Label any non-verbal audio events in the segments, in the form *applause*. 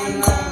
Gopanganaganatita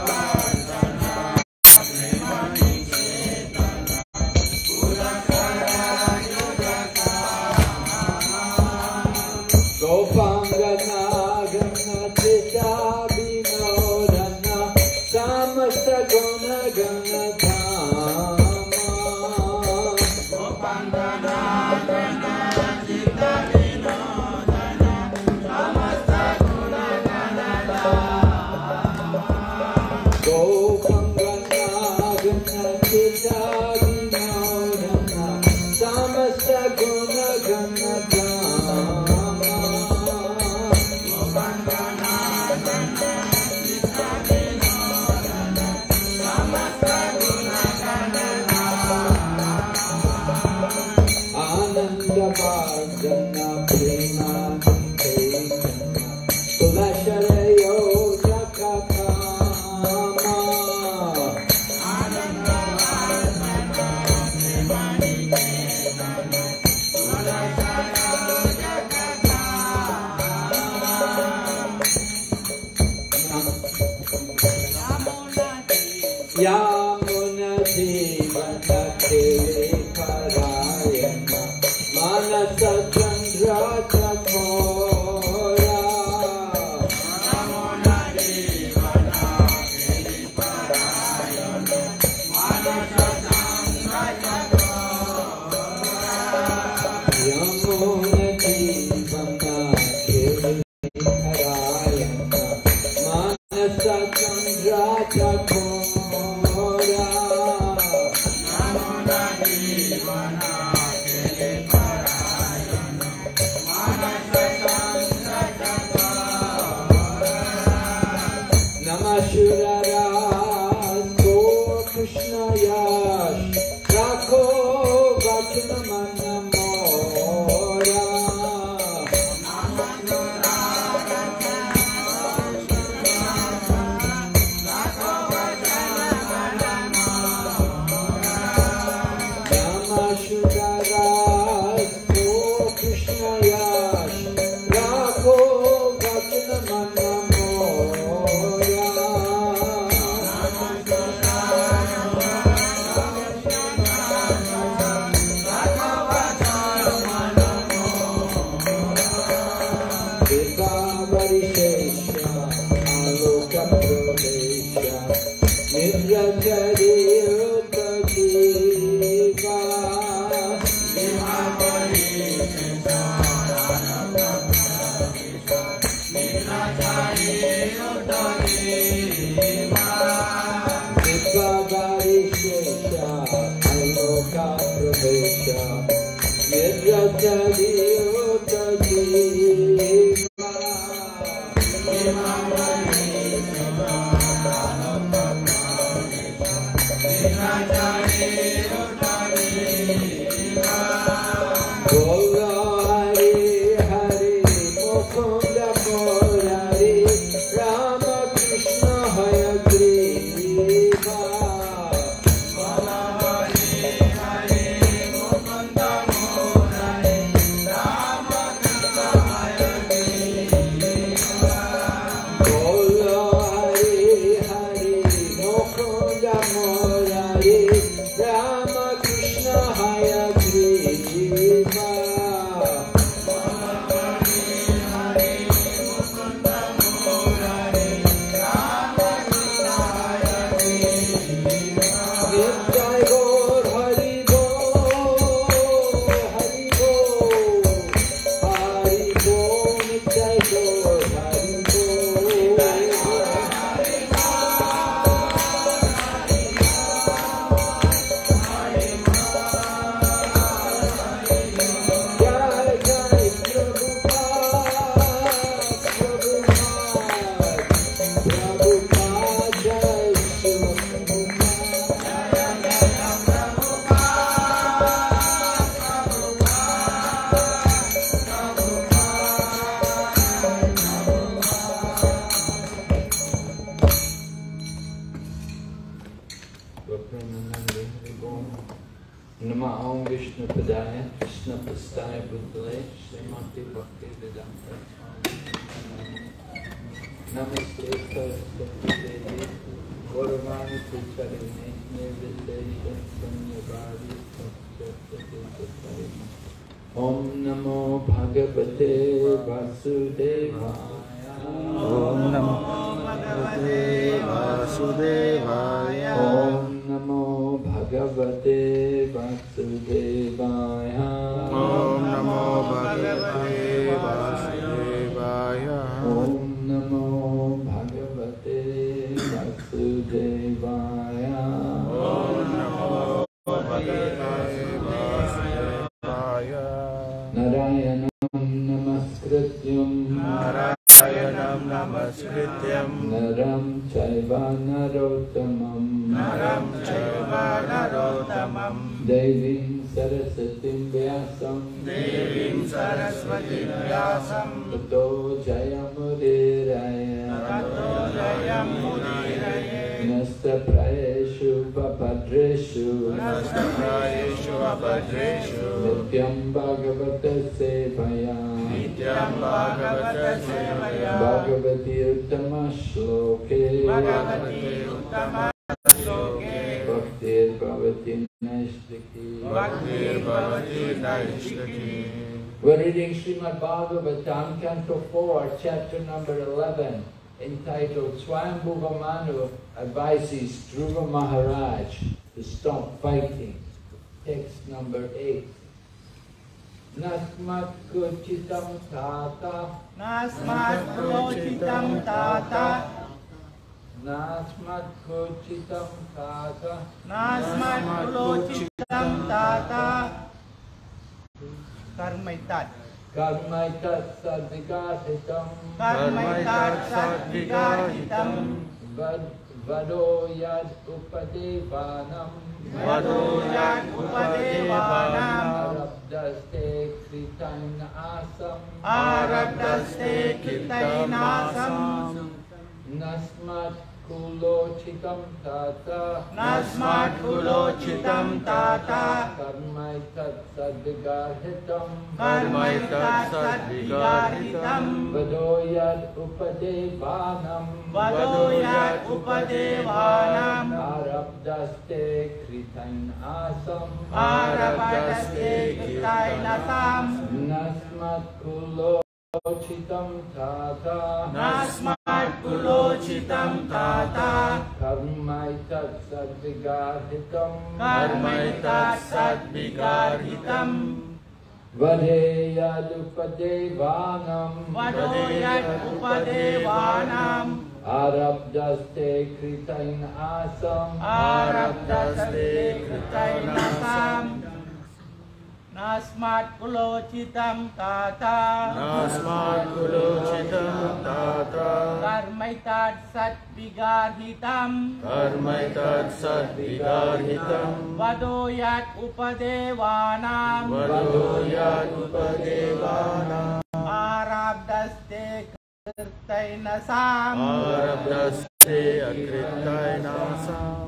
Srimad Bhagavatam, Canto 4, Chapter number 11, entitled "Swayambhuva Manu advises Dhruva Maharaj to stop fighting. Text number 8. Nasmat kuchitam tata. Nasmatkuchitam tata. Nasmatkuchitam tata. Nasmatkuchitam tata. Karmaitat. कर्मैतत्सद्विकासितम् कर्मैतत्सद्विकासितम् वदो यद् उपदेवानम्। आरब्धनासम् नस्मत् तात। नस्मत् कुलोचितं तात। कर्मैतत्सद्गर्हितं वदो यद् उपदेवानं वदो यद् उपदेवानम्। आरब्धस्ते कृतन् आसम्। आरब्धस्ते आरभदस्ते कृ नस्मत्कुलो कुलोचितं ताता। नस्मात्कुलोचितं ताता। कर्मैतत्सद्विगार्हितं कर्मैतत्सद्विगार्हितम् वधेयदुपदेवानं वधेयदुपदेवानाम् आरब्धस्ते कृतैनासम्। आरब्धस्ते नास्मात्कुलोचितं ताता। नास्मात्कुलोचितं ताता। कर्मैतात् सद्विगार्हितं कर्मैतात् सद्विगार्हितं वदो यात् उपदेवानां वदो यात् उपदेवानाम्। आराब्धस्ते कृतैनसाम्। आरब्धस्ते अकृत्य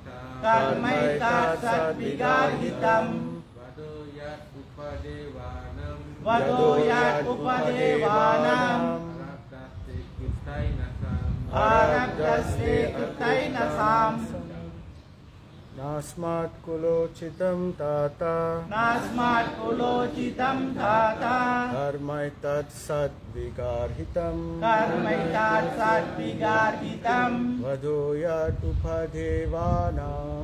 कर्मैतासद्विगार्हितम् वदो यत् उपदेवानम् वदो कृतैनसाम् भारतस्य कृतैनसाम्। नास्मात्कुलोचितं ताता नास्मात्कुलोचितं ताता कर्मैतत्सद्विगार्हितं कर्मैतत्सद्विगार्हितं वधूयादुपदेवानां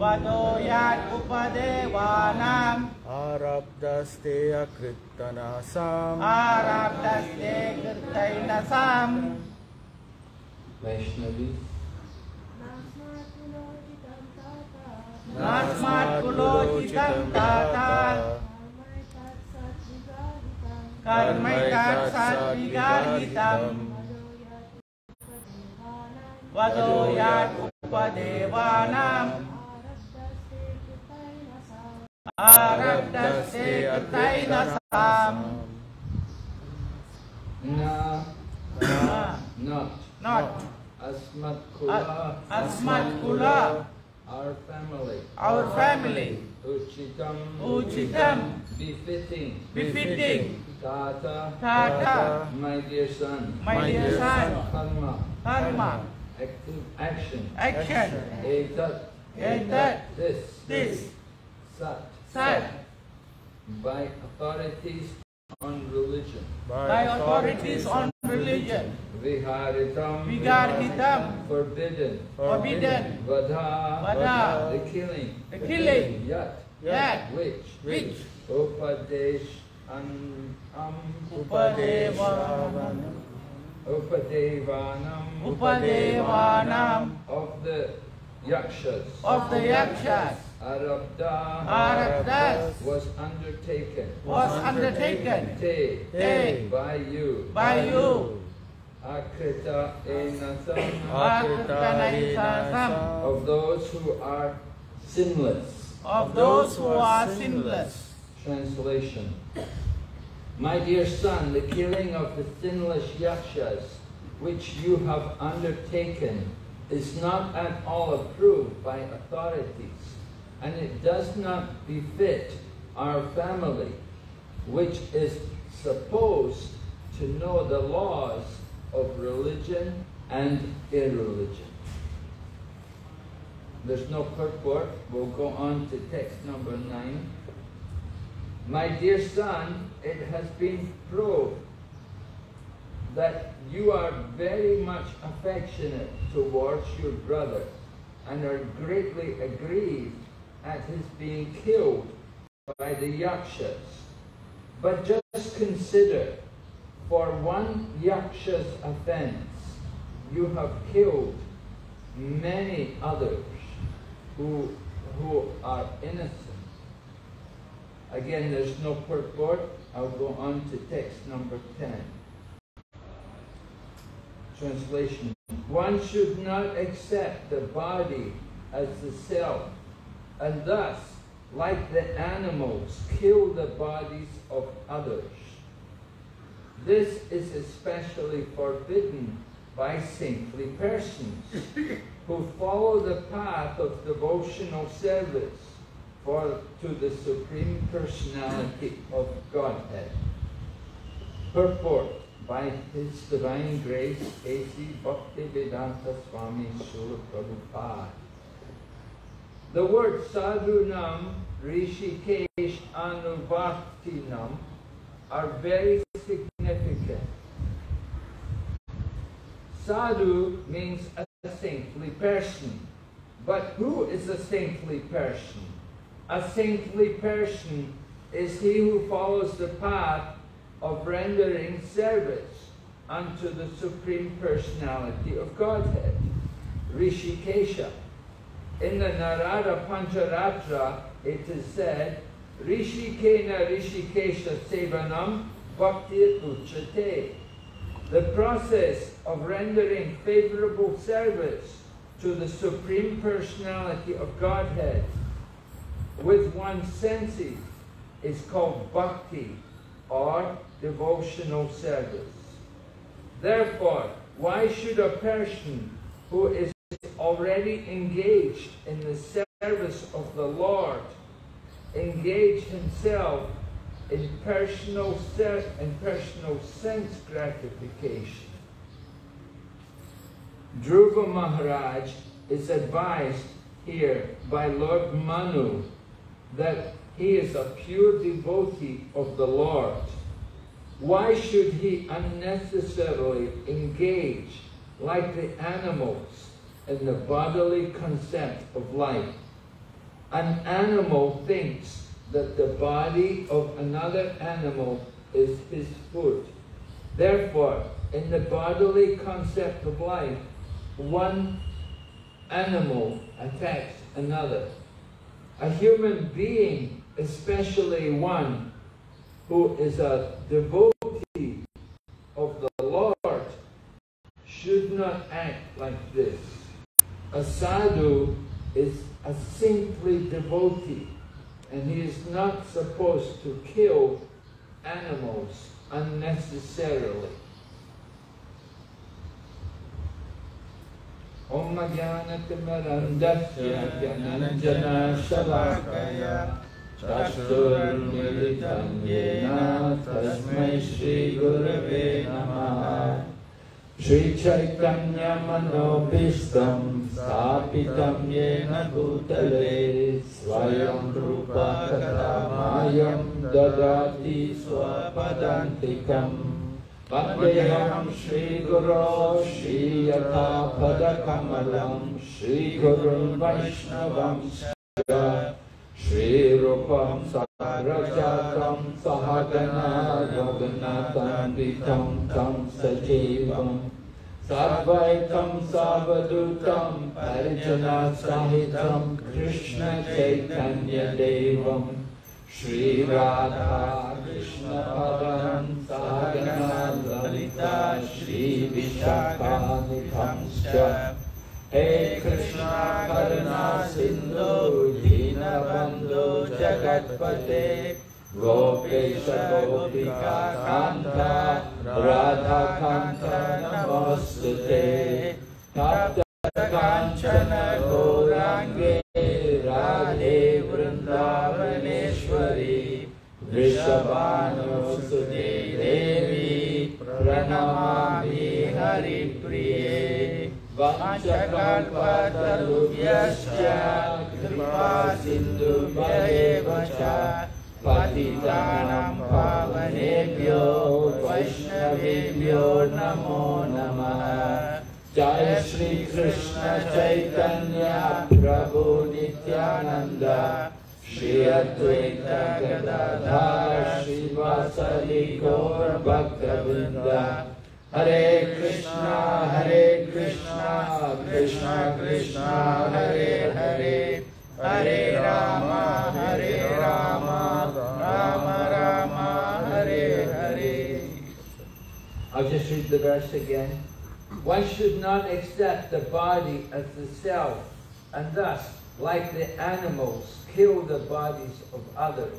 वधूयादुपदेवानाम् आरब्धस्ते अकृत्तनासाम्। आरब्धस्ते कृतैनसाम् वैष्णवी। कर्मात्कुलोचितं दाता कर्मैकात् सात्विगार्हितम् वदो यात् उपदेवानाम् Our family. Our family. Uchitam. Uchitam. Befitting. Befitting. Tata. Tata. My dear son. My dear son. Karma. Karma. Action. Action. Etat. Etat. This. This. Sat. Sat. By authorities on religion. by authorities on religion Viharitam. Vigarhitam Forbidden. forbidden Vadha. Vadha. The killing. the killing Yat. yet Which. which Upadesh. An, um. upadevanam Upadevanam. upadevanam Of the yakshas. of the yakshas Arabda. Arabdas Was undertaken. was undertaken Te. Te. By you. by you Akrita enasam. Of those who are sinless. of those who are sinless Translation. My dear son, the killing of the sinless yakshas, which you have undertaken, is not at all approved by authorities, and it does not befit our family, which is supposed to know the laws of religion and irreligion. There's no purport. We'll go on to text number nine. My dear son, it has been proved that you are very much affectionate towards your brother and are greatly aggrieved at his being killed by the Yakshas. But just consider, for one Yaksha's offense, you have killed many others who, who are innocent. Again, there's no purport. I'll go on to text number 10. Translation. One should not accept the body as the self, and thus, like the animals, kill the bodies of others. This is especially forbidden by saintly persons who follow the path of devotional service for to the Supreme Personality of Godhead. Purport by His Divine Grace, A.C. Bhaktivedanta Swami Srila Prabhupada. The word sadhunam, rishikesh, anuvartinam are very significant. Sadhu means a saintly person. But who is a saintly person? A saintly person is he who follows the path of rendering service unto the Supreme Personality of Godhead, Rishikesha. In the Narada Pancharatra, it is said, Rishikena Rishikesha Sevanam Bhakti Uchate. The process of rendering favorable service to the Supreme Personality of Godhead with one's senses is called bhakti or devotional service. Therefore, why should a person who is already engaged in the service of the Lord engage himself in personal in personal sense gratification? Dhruva Maharaj is advised here by Lord Manu that he is a pure devotee of the Lord. Why should he unnecessarily engage like the animals in the bodily concept of life? An animal thinks that the body of another animal is his food. Therefore, in the bodily concept of life, one animal attacks another. A human being, especially one who is a devotee of the Lord, should not act like this. A sadhu is a saintly devotee, and he is not supposed to kill animals unnecessarily. Om Jnananjana Shalakaya Yena Tasmai Gurave Namaha श्रीचैतन्यमनोभीष्टं स्थापितं येन भूतले स्वयं रूपकरामायं ददाति स्वपदान्तिकम्। वन्देऽहं श्रीगुरो श्रीयथाफलकमलं श्रीगुरुन् वैष्णवं श्रीरूपं सारजातं सहगनागनतन्दितं तं सजीवं साद्वैतं सावदूतं परिजनासहितं कृष्णचैतन्यदेवं। श्रीराधा कृष्णपदं सहगना ललिता श्रीविशाखानिधं च हे कृष्णा, करुणा, Sindhu Sahitam Krishna Chaitanya Devam Shri Radha Krishna Padan Sahagana Lalita Shri Vishakanitamscha He Krishna Karuna Sindhu Dinabandhu कृपा सिन्धुभ्य एव पतितानां पावनेभ्यो वैष्णवेभ्यो नमो नमः। जय श्रीकृष्ण चैतन्य प्रभु नित्यानन्द। श्री अद्वैत गदाधार श्रीवासरि गौरभक्तवृन्द हरे कृष्णा हरे कृष्णा कृष्णा कृष्णा हरे Hare Rama Hare Rama Rama Rama Hare Hare I'll just read the verse again. One should not accept the body as the self, and thus, like the animals, kill the bodies of others.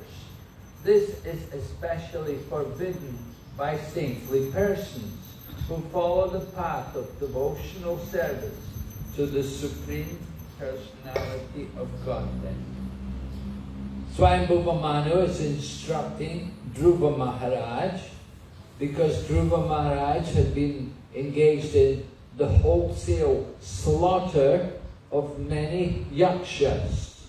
This is especially forbidden by saintly persons who follow the path of devotional service to the Supreme Personality of Godhead. Swayambhuva Manu is instructing Dhruva Maharaj because Dhruva Maharaj had been engaged in the wholesale slaughter of many yakshas.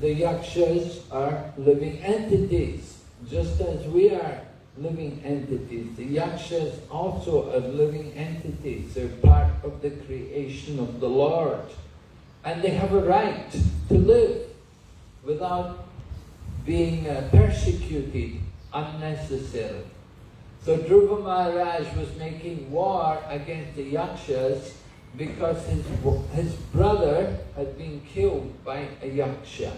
The yakshas are living entities, just as we are living entities. The yakshas also are living entities. They're part of the creation of the Lord. And they have a right to live without being uh, persecuted unnecessarily. So Dhruva Maharaj was making war against the Yakshas because his, his brother had been killed by a Yaksha.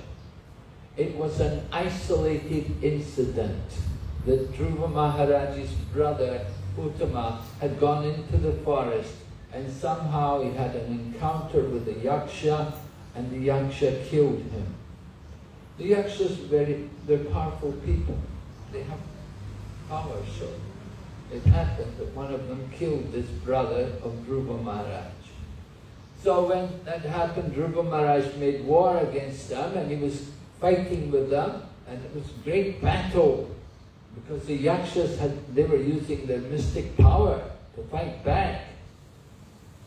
It was an isolated incident that Dhruva Maharaj's brother Uttama had gone into the forest and somehow he had an encounter with a Yaksha and the Yaksha killed him. The Yakshas are very, they're powerful people. They have power, so it happened that one of them killed this brother of Dhruva Maharaj. So when that happened, Dhruva Maharaj made war against them and he was fighting with them and it was a great battle because the Yakshas had, they were using their mystic power to fight back.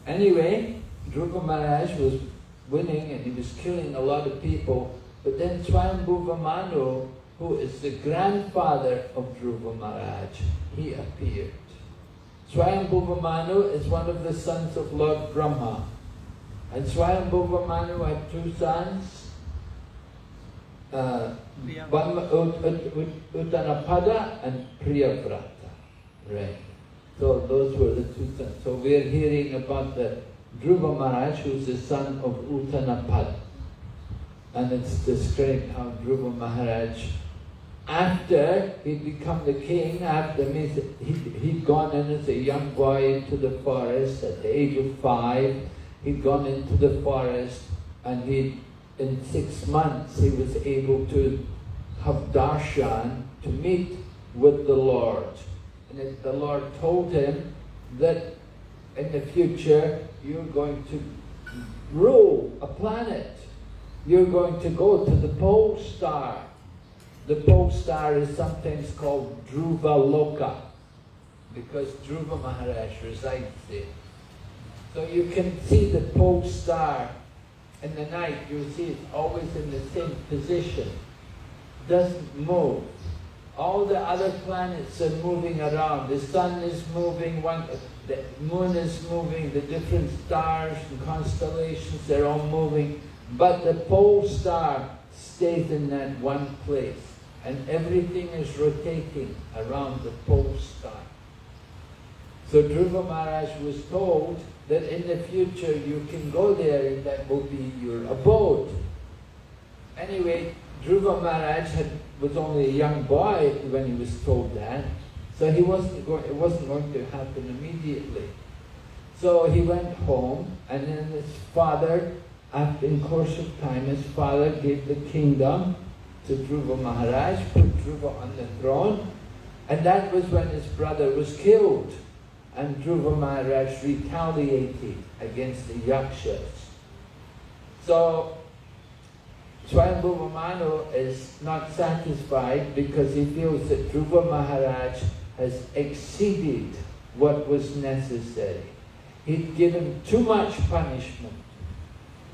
Anyway, Dhruva Maharaj was winning and he was killing a lot of people, but then Swayambhuva Manu, who is the grandfather of Dhruva Maharaj, he appeared. Swayambhuva Manu is one of the sons of Lord Brahma. And Swayambhuva Manu had two sons, uh, Uttanapada and Priyavrata. Right. So those were the two sons. So we are hearing about the Dhruva Maharaj, who is the son of Uttanapada. And it's described how Dhruva Maharaj after he'd become the king, after means he'd, he'd gone in as a young boy into the forest at the age of five, he'd gone into the forest and he, in six months, he was able to have darshan to meet with the Lord. And the Lord told him that in the future you're going to rule a planet. You're going to go to the pole star. The pole star is sometimes called Dhruva Loka because Dhruva Maharaj resides there. So you can see the pole star in the night, you'll see it's always in the same position, doesn't move. All the other planets are moving around. The sun is moving, one, the moon is moving, the different stars and constellations, they're all moving. But the pole star stays in that one place. And everything is rotating around the pole star. So Dhruva Maharaj was told that in the future you can go there and that will be your abode. Anyway, Dhruva Maharaj had, was only a young boy when he was told that, so he wasn't going, it wasn't going to happen immediately. So he went home, and then his father, after in course of time, his father gave the kingdom to Dhruva Maharaj, put Dhruva on the throne, and that was when his brother was killed. And Dhruva Maharaj retaliated against the Yakshas. So Swayambhuva Manu is not satisfied because he feels that Dhruva Maharaj has exceeded what was necessary. He'd given too much punishment.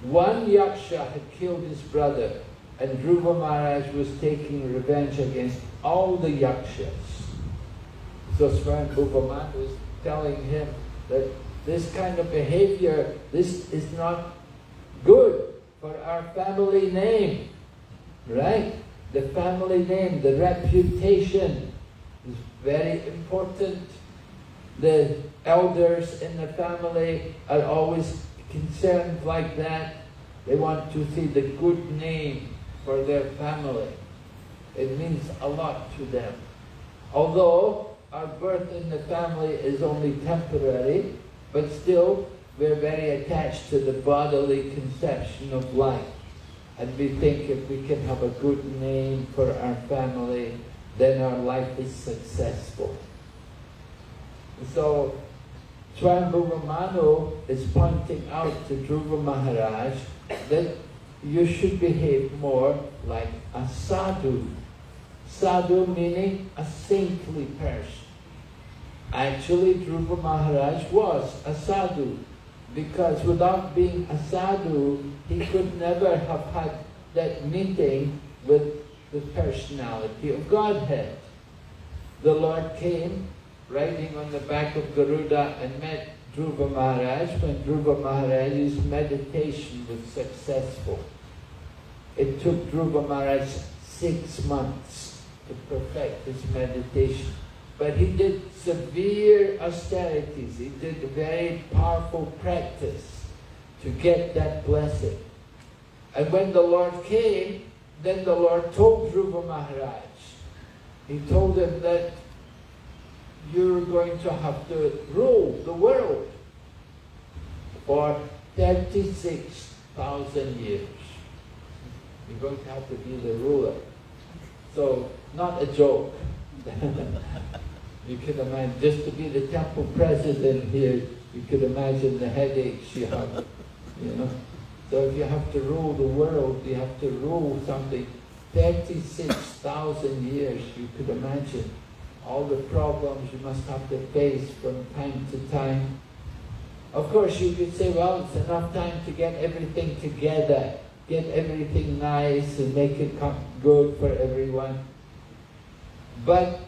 One Yaksha had killed his brother and Dhruva Maharaj was taking revenge against all the Yakshas. So Swayambhuva Manu was telling him that this kind of behavior, this is not good for our family name, right? The family name, the reputation is very important. The elders in the family are always concerned like that. They want to see the good name for their family. It means a lot to them. Although our birth in the family is only temporary, but still we're very attached to the bodily conception of life. And we think if we can have a good name for our family, then our life is successful. So, Manu is pointing out to Dhruva Maharaj that you should behave more like a sadhu. Sadhu meaning a saintly person. Actually, Dhruva Maharaj was a sadhu because without being a sadhu, he could never have had that meeting with the personality of Godhead. The Lord came riding on the back of Garuda and met Dhruva Maharaj when Dhruva Maharaj's meditation was successful. It took Dhruva Maharaj six months to perfect his meditation. But he did severe austerities. He did very powerful practice to get that blessing. And when the Lord came, then the Lord told Dhruva Maharaj, he told him that you're going to have to rule the world for 36,000 years. You're going to have to be the ruler. So, not a joke. *laughs* you can imagine, just to be the temple president here, you could imagine the headaches you have, you know. So if you have to rule the world, you have to rule something 36,000 years, you could imagine all the problems you must have to face from time to time. Of course, you could say, well, it's enough time to get everything together, get everything nice and make it come good for everyone. But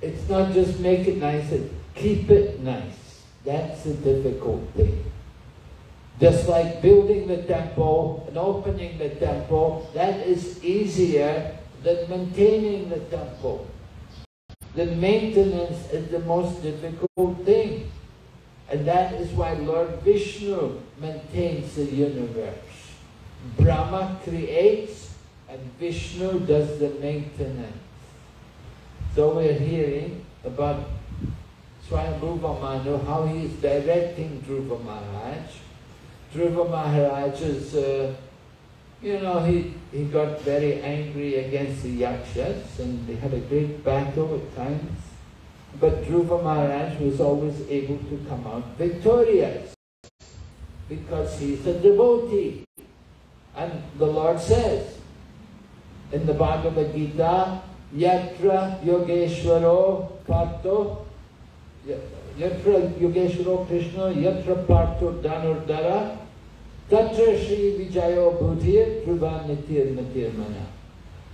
it's not just make it nice, it's keep it nice. That's the difficult thing. Just like building the temple and opening the temple, that is easier than maintaining the temple. The maintenance is the most difficult thing. And that is why Lord Vishnu maintains the universe. Brahma creates and Vishnu does the maintenance. So we're hearing about Swayambhuva Manu, how he is directing Dhruva Maharaj. Dhruva Maharaj is, uh, you know, he, he got very angry against the Yakshas and they had a great battle at times. But Dhruva Maharaj was always able to come out victorious because he's a devotee. And the Lord says in the Bhagavad Gita, Yatra Yogeshwaro Parto, Yatra Yogeshwaro Krishna, Yatra Parto Dhanurdara, Tatra Shri Vijayo Bhutir Dhruva Nitir Nitir Mana.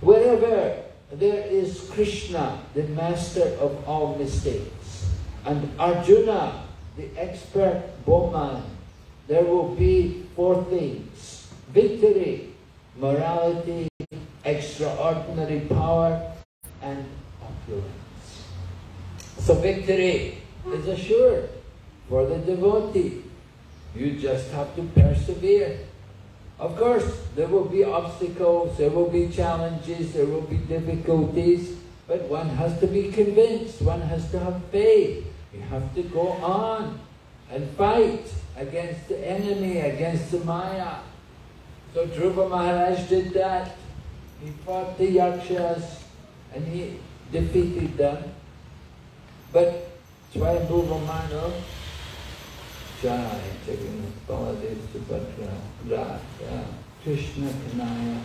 Wherever there is Krishna, the master of all mistakes, and Arjuna, the expert bowman, there will be four things. Victory, morality, extraordinary power, and opulence. So victory is assured for the devotee. You just have to persevere. Of course, there will be obstacles, there will be challenges, there will be difficulties, but one has to be convinced, one has to have faith. You have to go on and fight against the enemy, against the Maya. So Dhruva Maharaj did that. He fought the Yakshas and he defeated them. But Swayambhuva Manu, Jai Jagannath Baladev Subhadra, Radha, Krishna Kanhaiya.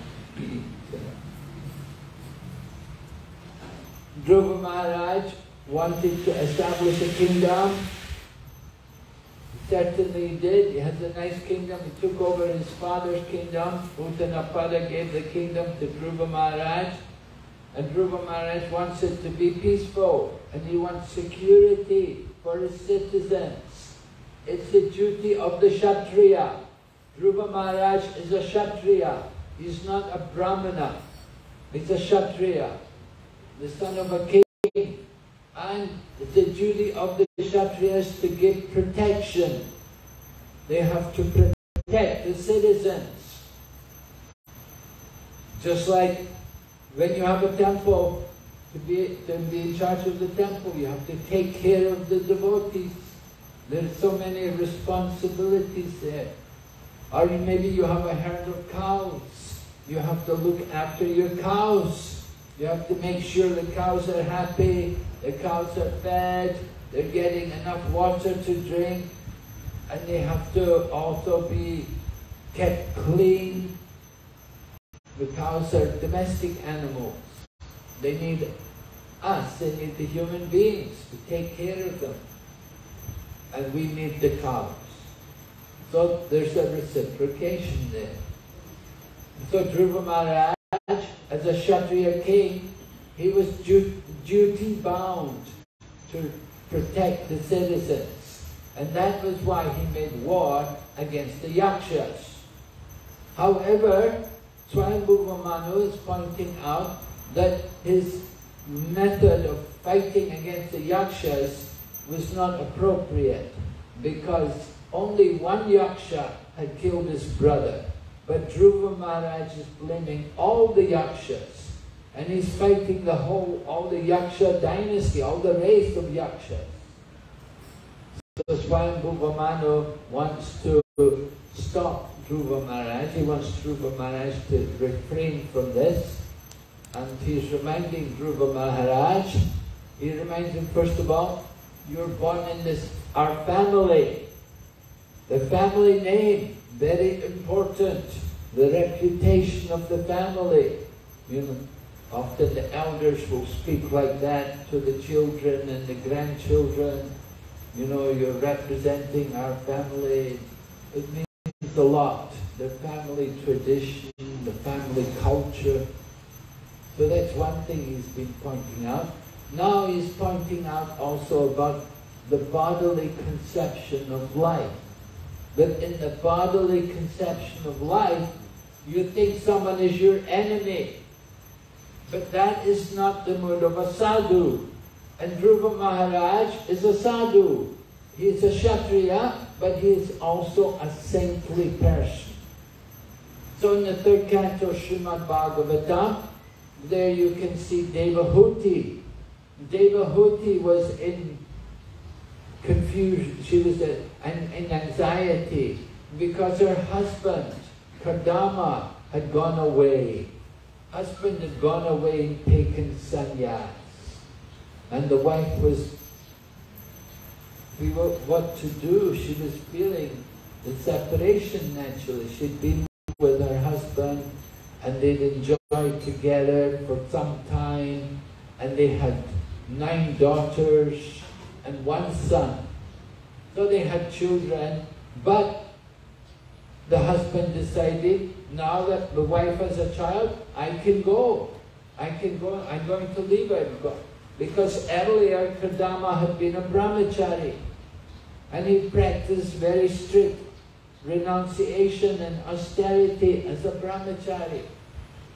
Dhruva Maharaj wanted to establish a kingdom. Certainly he did. He has a nice kingdom. He took over his father's kingdom. Uttanapada gave the kingdom to Dhruva Maharaj. And Dhruva Maharaj wants it to be peaceful. And he wants security for his citizens. It's the duty of the Kshatriya. Dhruva Maharaj is a Kshatriya. He's not a Brahmana. He's a Kshatriya, the son of a king. And it's the duty of the Kshatriyas to give protection. They have to protect the citizens. Just like when you have a temple, to be, to be in charge of the temple, you have to take care of the devotees. There are so many responsibilities there. Or maybe you have a herd of cows. You have to look after your cows. You have to make sure the cows are happy, the cows are fed, they're getting enough water to drink, and they have to also be kept clean. The cows are domestic animals. They need us, they need the human beings to take care of them. And we need the cows. So there's a reciprocation there. So Dhruva Maharaj, as a Kshatriya king, he was du duty bound to protect the citizens. And that was why he made war against the Yakshas. However, Swayambhuva Manu is pointing out that his method of fighting against the Yakshas was not appropriate because only one Yaksha had killed his brother. But Dhruva Maharaj is blaming all the Yakshas. And he's fighting the whole, all the Yaksha dynasty, all the race of Yakshas. So Swayambhuva Manu wants to stop Dhruva Maharaj. He wants Dhruva Maharaj to refrain from this. And he's reminding Dhruva Maharaj, he reminds him first of all, you're born in this, our family. The family name, very important. The reputation of the family. You know, often the elders will speak like that to the children and the grandchildren. You know, you're representing our family. It means a lot. The family tradition, the family culture. So that's one thing he's been pointing out. Now he's pointing out also about the bodily conception of life. That in the bodily conception of life, you think someone is your enemy. But that is not the mood of a sadhu. And Dhruva Maharaj is a sadhu. He is a Kshatriya, but he is also a saintly person. So in the third canto Srimad Bhagavatam, there you can see Devahuti. Devahuti was in confusion, she was in, in anxiety because her husband, Kardama, had gone away. Husband had gone away and taken sannyas. And the wife was, we were, what to do. She was feeling the separation naturally. She'd been with her husband and they'd enjoyed together for some time and they had nine daughters and one son. So they had children, but the husband decided, now that the wife has a child, I can go. I can go, I'm going to leave her. Because earlier Kardama had been a brahmachari and he practiced very strict renunciation and austerity as a brahmachari.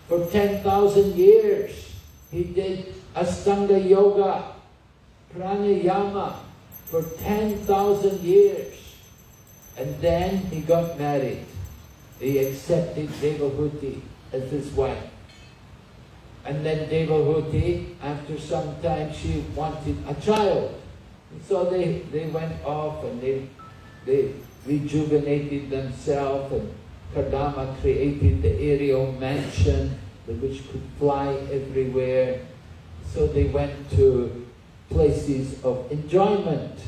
For 10,000 years he did Astanga Yoga, Pranayama for 10,000 years. And then he got married. He accepted Devahuti as his wife. And then Devahuti, after some time, she wanted a child. So they, they went off and they, they rejuvenated themselves and Kardama created the aerial mansion which could fly everywhere. So they went to places of enjoyment,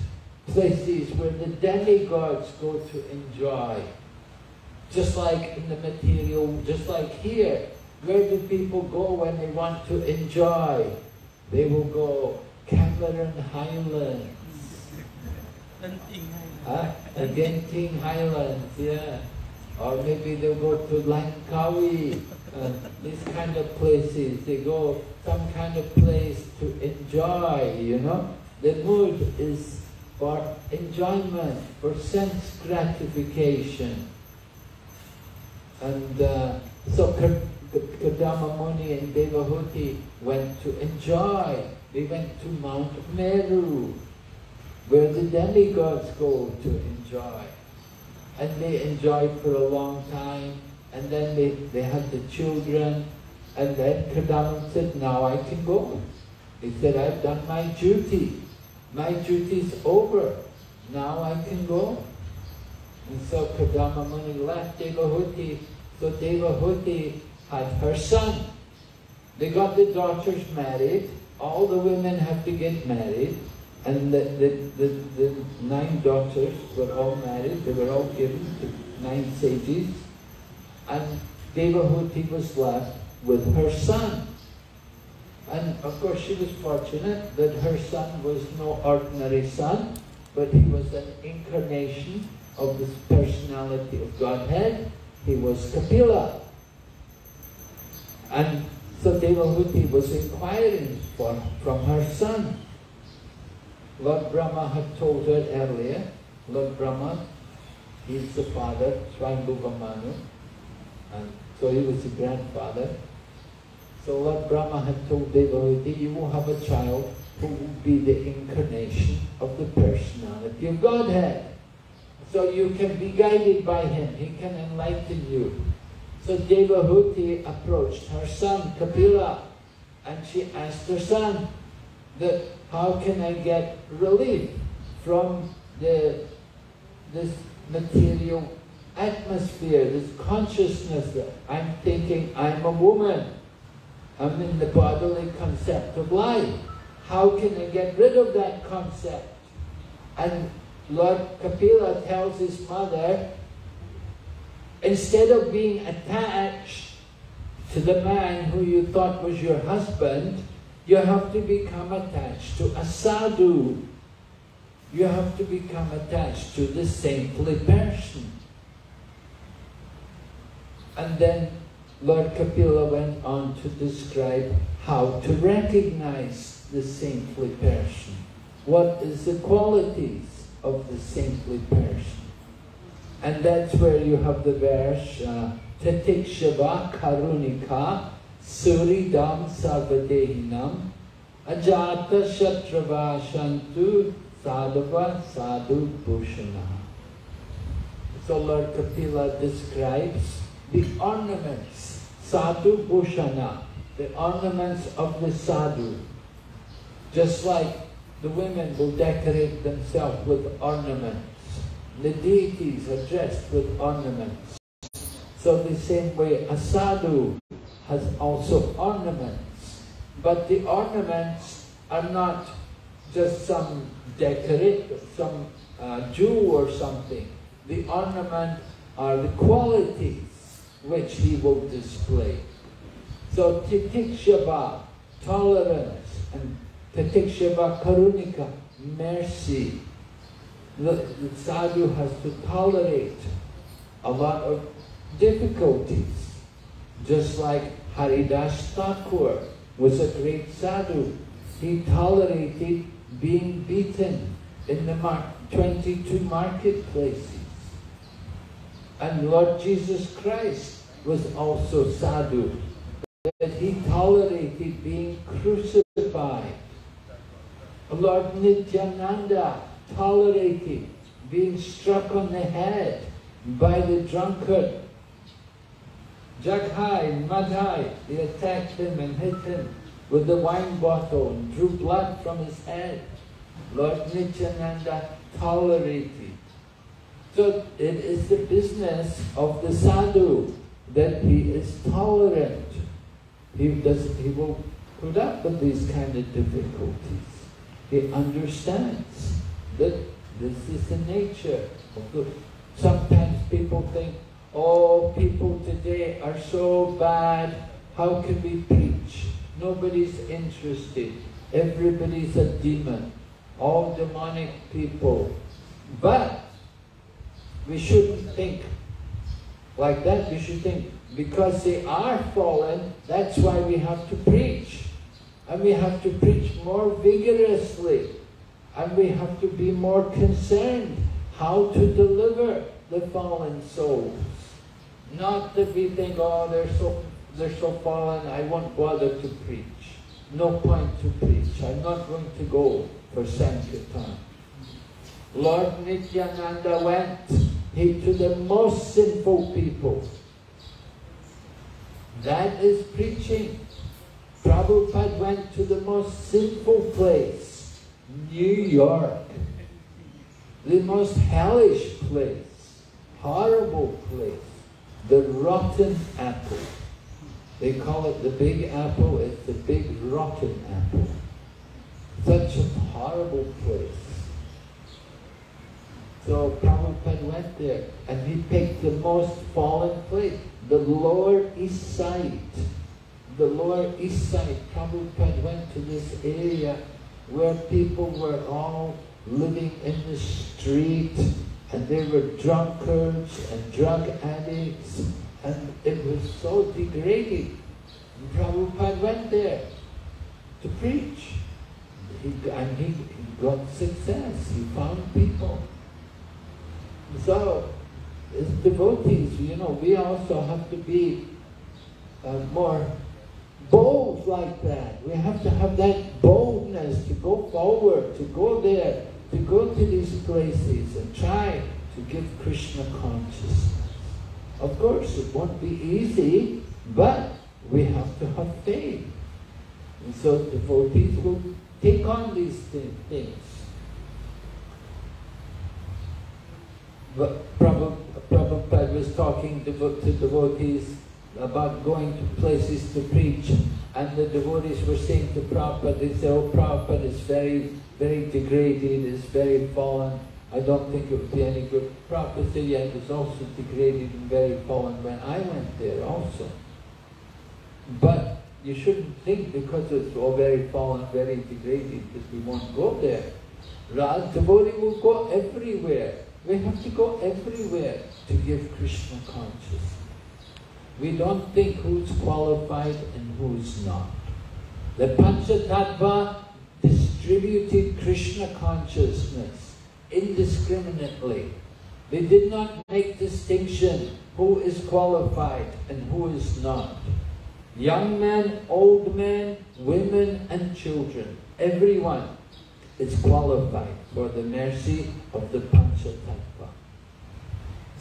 places where the demigods go to enjoy. Just like in the material, just like here, where do people go when they want to enjoy? They will go Cameron Highlands. Huh? Genting Highlands, yeah. Or maybe they'll go to Langkawi, uh, these kind of places. They go some kind of place to enjoy, you know. The mood is for enjoyment, for sense gratification. And uh, so Kardama Muni and Devahuti went to enjoy. They went to Mount Meru, where the demigods go to enjoy. And they enjoyed for a long time, and then they, they had the children, and then Kardama said, now I can go. He said, I've done my duty. My duty's over. Now I can go. And so Kardama Muni left Devahuti. So Devahuti had her son. They got the daughters married. All the women have to get married. And the, the, the, the nine daughters were all married. They were all given to nine sages. And Devahuti was left with her son. And of course she was fortunate that her son was no ordinary son, but he was an incarnation of the personality of Godhead. He was Kapila. And so Devahuti was inquiring for, from her son. Lord Brahma had told her earlier, Lord Brahma, is the father, Swayambhuva Manu, and so he was the grandfather. So Lord Brahma had told Devahuti, you will have a child who will be the incarnation of the personality of Godhead. So you can be guided by him, he can enlighten you. So Devahuti approached her son Kapila and she asked her son that how can I get relief from the this material atmosphere, this consciousness that I'm thinking I'm a woman. I'm in the bodily concept of life. How can I get rid of that concept? And Lord Kapila tells his mother, instead of being attached to the man who you thought was your husband, you have to become attached to a sadhu. You have to become attached to the saintly person. And then Lord Kapila went on to describe how to recognize the saintly person. What is the qualities of the saintly person? And that's where you have the verse, uh, Titikshava Suridam Sarvadehinam Ajata Shatrava Shantu Sadhava Sadhu Bhushana. So Lord Kapila describes the ornaments, sadhu bhushana, the ornaments of the sadhu. Just like the women will decorate themselves with ornaments. The deities are dressed with ornaments. So the same way a sadhu has also ornaments. But the ornaments are not just some decorate, some uh, jewel or something. The ornament are the qualities which he will display. So titikshava, tolerance, and titikshava karunika, mercy. The, the sadhu has to tolerate a lot of difficulties. Just like Haridas Thakur was a great sadhu. He tolerated being beaten in the mar- 22 marketplaces. And Lord Jesus Christ was also sadhu, that he tolerated being crucified. Lord Nityananda tolerated being struck on the head by the drunkard. Jagai, Madhai, they attacked him and hit him with the wine bottle and drew blood from his head. Lord Nityananda tolerated. So it is the business of the sadhu that he is tolerant. He does he will put up with these kind of difficulties. He understands that this is the nature of the sometimes people think, oh people today are so bad, how can we preach? Nobody's interested. Everybody's a demon. All demonic people. But we shouldn't think like that. We should think because they are fallen, that's why we have to preach. And we have to preach more vigorously. And we have to be more concerned how to deliver the fallen souls. Not that we think, oh, they're so, they're so fallen, I won't bother to preach. No point to preach. I'm not going to go for Sankirtan. Lord Nityananda went he, to the most sinful people. That is preaching. Prabhupada went to the most sinful place, New York. The most hellish place, horrible place, the rotten apple. They call it the big apple, it's the big rotten apple. Such a horrible place. So Prabhupada went there and he picked the most fallen place, the lower east side. The lower east side, Prabhupada went to this area where people were all living in the street and they were drunkards and drug addicts and it was so degrading. And Prabhupada went there to preach. He, and he got success. He found people. So, as devotees, you know, we also have to be uh, more bold like that. We have to have that boldness to go forward, to go there, to go to these places and try to give Krishna consciousness. Of course, it won't be easy, but we have to have faith. And so devotees will take on these things. But Prabhupada was talking to devotees about going to places to preach, and the devotees were saying to Prabhupada, they said, oh, Prabhupada is very, very degraded, is very fallen. I don't think it would be any good. Yeah, it was also degraded and very fallen when I went there also. But you shouldn't think because it's all very fallen, very degraded, because we won't go there. Raj devotee will go everywhere. We have to go everywhere to give Krishna consciousness. We don't think who's qualified and who's not. The Panchatattva distributed Krishna consciousness indiscriminately. They did not make distinction who is qualified and who is not. Young men, old men, women and children, everyone is qualified for the mercy of the Panchatattva.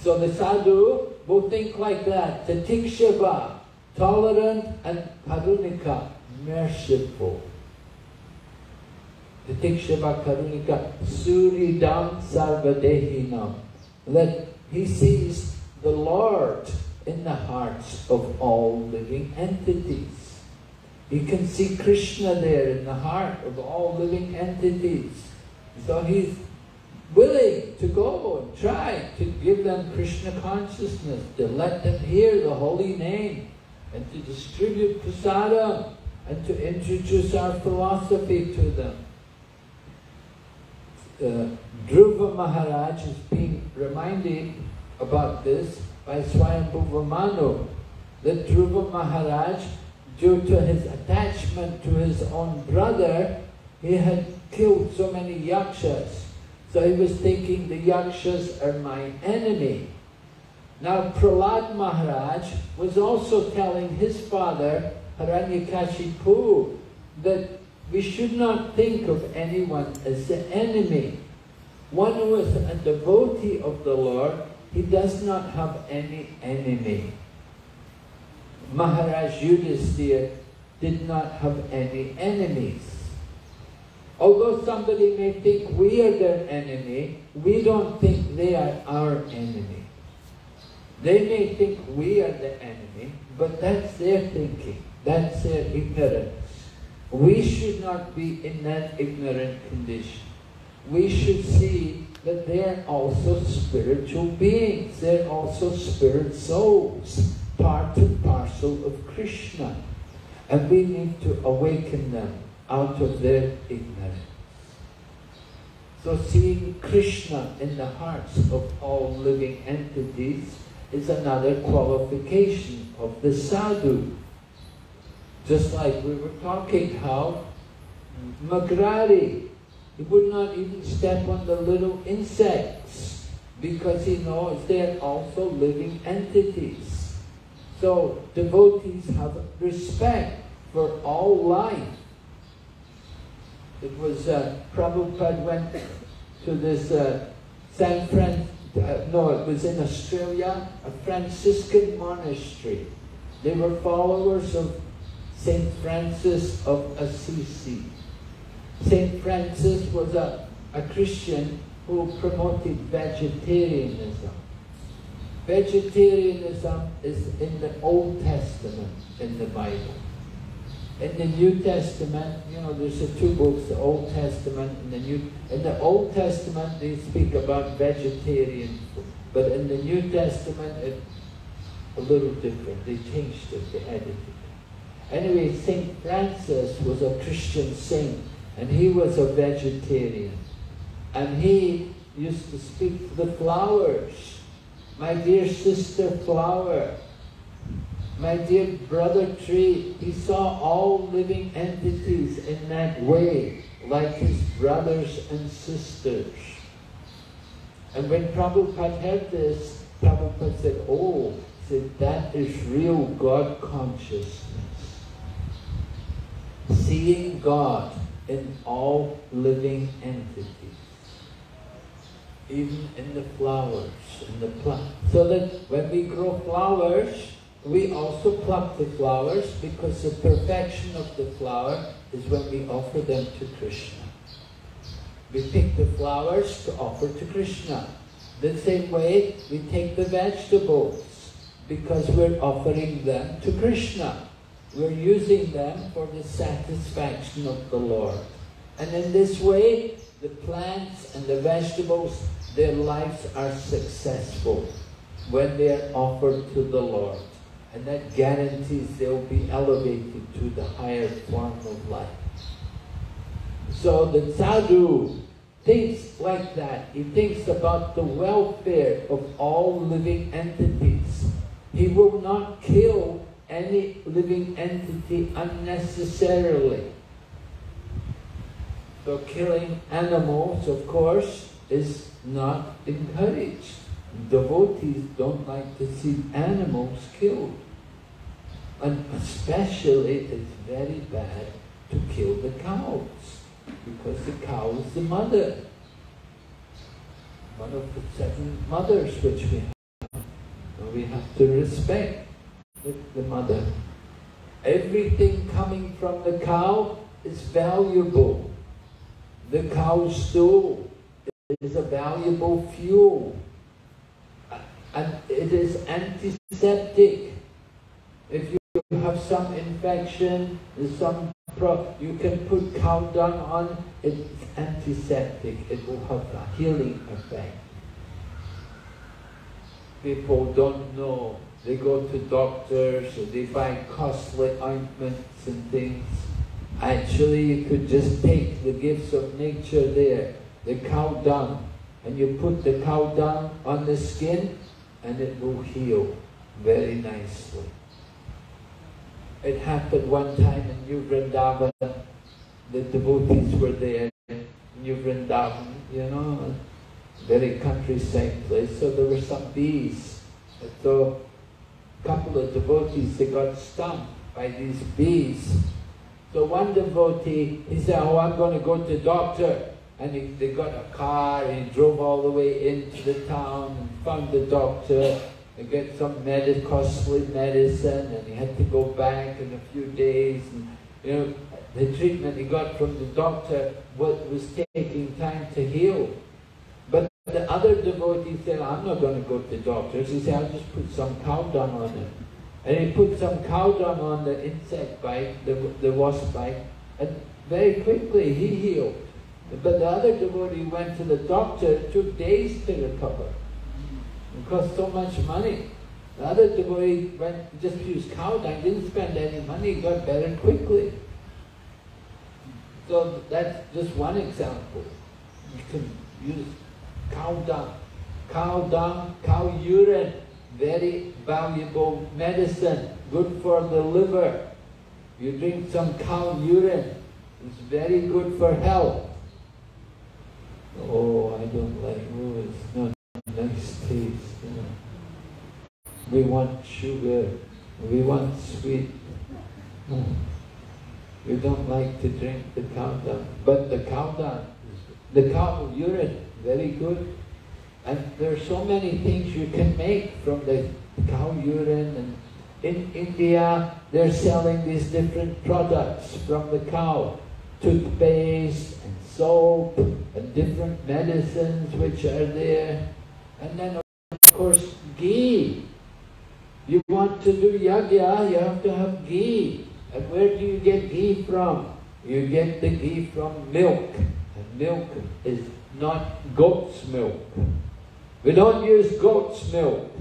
So the sadhu will think like that, Titikshava, tolerant and karunika, merciful. Titikshava Karunika Suridam Sarvadehinam. That he sees the Lord in the hearts of all living entities. He can see Krishna there in the heart of all living entities. So he's willing to go and try to give them Krishna consciousness, to let them hear the holy name, and to distribute prasadam, and to introduce our philosophy to them. Uh, Dhruva Maharaj is being reminded about this by Swayambhuva Manu, that Dhruva Maharaj, due to his attachment to his own brother, he had killed so many yakshas. So he was thinking the yakshas are my enemy. Now Prahlad Maharaj was also telling his father, Hiranyakashipu, that we should not think of anyone as the enemy. One who is a devotee of the Lord, he does not have any enemy. Maharaj Yudhisthira did not have any enemies. Although somebody may think we are their enemy, we don't think they are our enemy. They may think we are the enemy, but that's their thinking. That's their ignorance. We should not be in that ignorant condition. We should see that they're also spiritual beings. They're also spirit souls, part and parcel of Krishna. And we need to awaken them out of their ignorance. So seeing Krishna in the hearts of all living entities is another qualification of the sadhu. Just like we were talking how Mrigari, he would not even step on the little insects because he knows they're also living entities. So devotees have respect for all life. It was uh, Prabhupada went to this uh, San Fran, uh, no, it was in Australia, a Franciscan monastery. They were followers of Saint Francis of Assisi. Saint Francis was a, a Christian who promoted vegetarianism. Vegetarianism is in the Old Testament in the Bible. In the New Testament, you know, there's the two books, the Old Testament and the New. In the Old Testament, they speak about vegetarian food, but in the New Testament, it's a little different. They changed it, they edited it. Anyway, Saint Francis was a Christian saint, and he was a vegetarian, and he used to speak to the flowers. My dear sister flower, my dear brother tree, he saw all living entities in that way, like his brothers and sisters. And when Prabhupada heard this, Prabhupada said, oh, said, that is real God consciousness. Seeing God in all living entities. Even in the flowers, in the plant. So that when we grow flowers, we also pluck the flowers because the perfection of the flower is when we offer them to Krishna. We pick the flowers to offer to Krishna. The same way we take the vegetables because we're offering them to Krishna. We're using them for the satisfaction of the Lord. And in this way, the plants and the vegetables, their lives are successful when they are offered to the Lord. And that guarantees they'll be elevated to the higher form of life. So the sadhu thinks like that. He thinks about the welfare of all living entities. He will not kill any living entity unnecessarily. So killing animals, of course, is not encouraged. Devotees don't like to see animals killed. And especially it's very bad to kill the cows, because the cow is the mother. One of the seven mothers which we have. And we have to respect the, the mother. Everything coming from the cow is valuable. The cow stool is a valuable fuel. And it is antiseptic. If you have some infection, some you can put cow dung on, it's antiseptic. It will have a healing effect. People don't know. They go to doctors, or they buy costly ointments and things. Actually, you could just take the gifts of nature there, the cow dung, and you put the cow dung on the skin, and it will heal very nicely. It happened one time in New Vrindavan. The devotees were there in New Vrindavan, you know, very countryside place. So there were some bees. So couple of devotees, they got stung by these bees. So one devotee, he said, oh, I'm going to go to doctor. And he, they got a car and he drove all the way into the town and found the doctor and get some med costly medicine and he had to go back in a few days. And, you know, the treatment he got from the doctor was taking time to heal. The other devotee said, I'm not going to go to the doctors. He said, I'll just put some cow dung on it. And he put some cow dung on the insect bite, the, the wasp bite, and very quickly he healed. But the other devotee went to the doctor, it took days to recover. It cost so much money. The other devotee went, just used cow dung, didn't spend any money, got better quickly. So that's just one example. You can use cow dung. Cow dung, cow urine, very valuable medicine, good for the liver. You drink some cow urine, it's very good for health. Oh, I don't like, oh, it's not nice taste. We want sugar, we want sweet. Hmm. We don't like to drink the cow dung, but the cow dung, the cow urine, very good. And there are so many things you can make from the cow urine. And in India, they're selling these different products from the cow, toothpaste and soap and different medicines which are there. And then, of course, ghee. You want to do yagya, you have to have ghee. And where do you get ghee from? You get the ghee from milk. And milk is not goat's milk. We don't use goat's milk.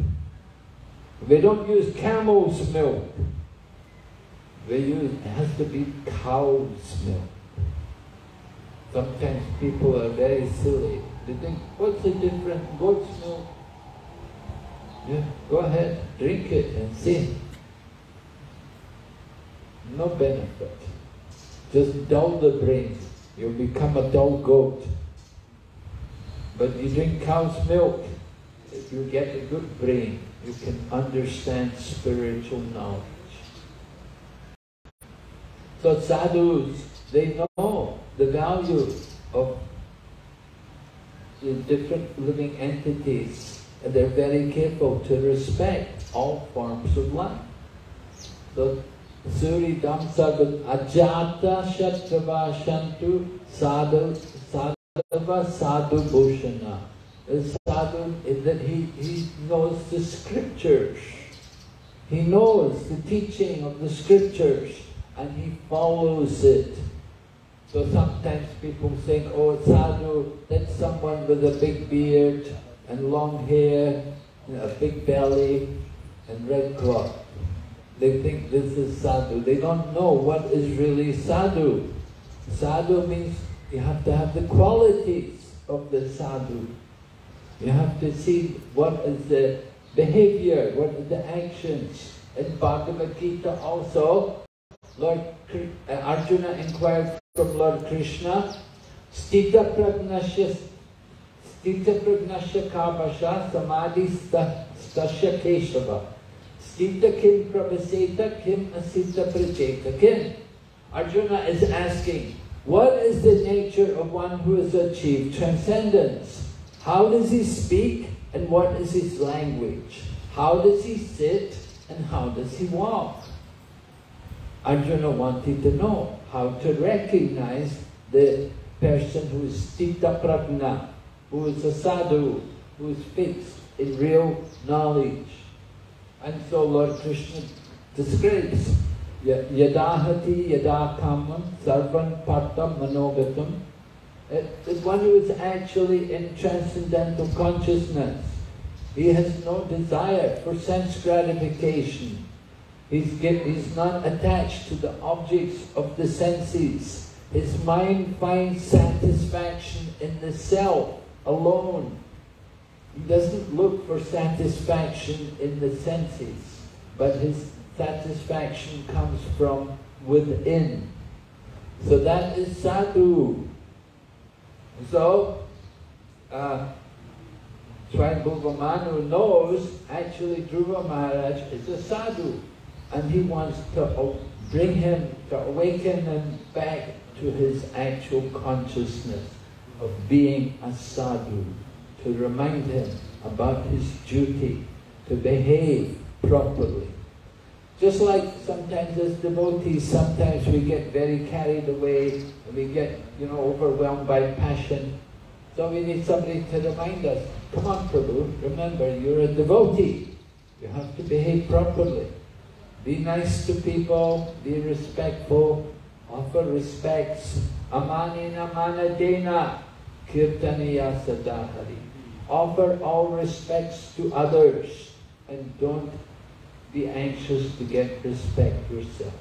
We don't use camel's milk. We use, it has to be cow's milk. Sometimes people are very silly. They think, what's the difference? Goat's milk. Yeah, go ahead, drink it and see. No benefit. Just dull the brain. You'll become a dull goat. But you drink cow's milk, if you get a good brain, you can understand spiritual knowledge. So sadhus, they know the value of the different living entities and they're very careful to respect all forms of life. So Suri Damsagat Ajata Shatrava Shantu Sadhu Sadhu Bhushana. Sadhu is that he, he knows the scriptures. He knows the teaching of the scriptures and he follows it. So sometimes people think, oh, sadhu, that's someone with a big beard and long hair, and a big belly, and red cloth. They think this is sadhu. They don't know what is really sadhu. Sadhu means you have to have the qualities of the sadhu. You have to see what is the behavior, what are the actions. In Bhagavad Gita also, Lord uh, Arjuna inquired from Lord Krishna, Stita Pragnasya Stita Pragnasya Kavasha Samadhi Stasya Keshava. Stita Kim Pravaseta Kim Asita Prajeta Kim. Arjuna is asking, what is the nature of one who has achieved transcendence? How does he speak and what is his language? How does he sit and how does he walk? Arjuna wanted to know how to recognize the person who is stita prajna, who is a sadhu, who is fixed in real knowledge. And so Lord Krishna describes "Ya- yadahati yadakamam sarvan partam manogatam. One who is actually in transcendental consciousness. He has no desire for sense gratification. He's, get, he's not attached to the objects of the senses. His mind finds satisfaction in the self alone. He doesn't look for satisfaction in the senses, but his satisfaction comes from within. So that is sadhu. So, uh, Swayambhuva Manu knows actually Dhruva Maharaj is a sadhu and he wants to bring him, to awaken him back to his actual consciousness of being a sadhu, to remind him about his duty, to behave properly. Just like sometimes as devotees, sometimes we get very carried away we get, you know, overwhelmed by passion. So we need somebody to remind us, come on Prabhu, remember you're a devotee. You have to behave properly. Be nice to people, be respectful, offer respects. Amanina manadena kirtaniya sadahari. Offer all respects to others and don't be anxious to get respect yourself.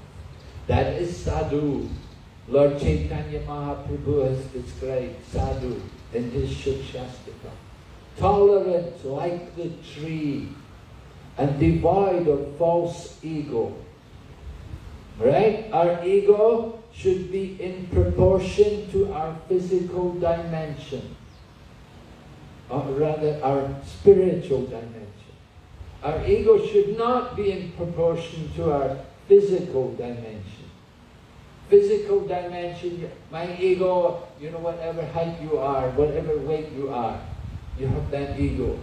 That is sadhu. Lord Chaitanya Mahaprabhu has described sadhu in his Shikshashtaka. Tolerant like the tree and devoid of false ego. Right? Our ego should be in proportion to our physical dimension, or rather our spiritual dimension. Our ego should not be in proportion to our physical dimension. Physical dimension, my ego, you know, whatever height you are, whatever weight you are, you have that ego.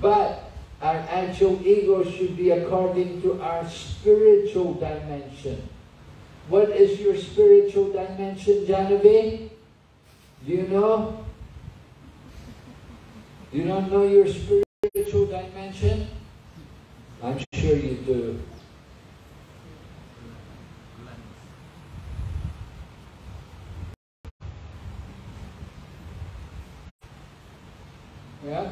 But our actual ego should be according to our spiritual dimension. What is your spiritual dimension, Janavi? Do you know? Do you not know your spiritual dimension? You do. Yeah?